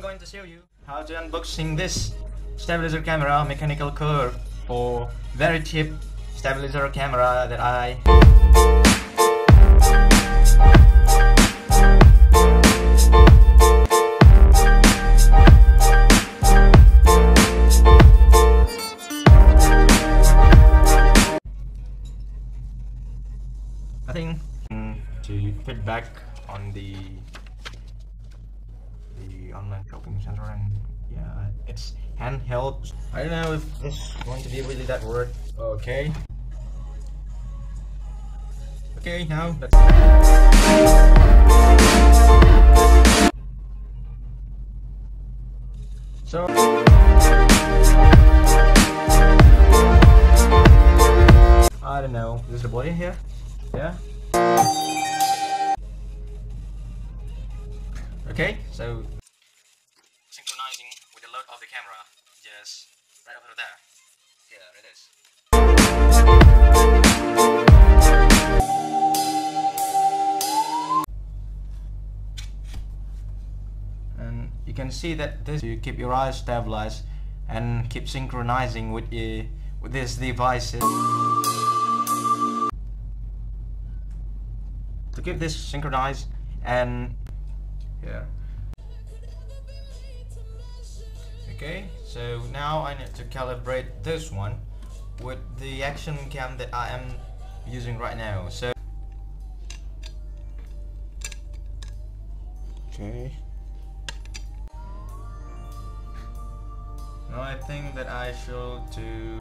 going to show you how to unboxing this stabilizer camera mechanical curve for very cheap stabilizer camera that I I think to feedback on the online shopping center and yeah it's handheld. I don't know if this is going to be really that word okay. Okay now let's so I don't know. Is the body here. Yeah. Okay so synchronizing with the load of the camera just right over there yeah it is and you can see that this you keep your eyes stabilized and keep synchronizing with your, with this devices. To keep this synchronized and yeah. Okay so now I need to calibrate this one with the action cam that I am using right now so okay. Now I think that I should do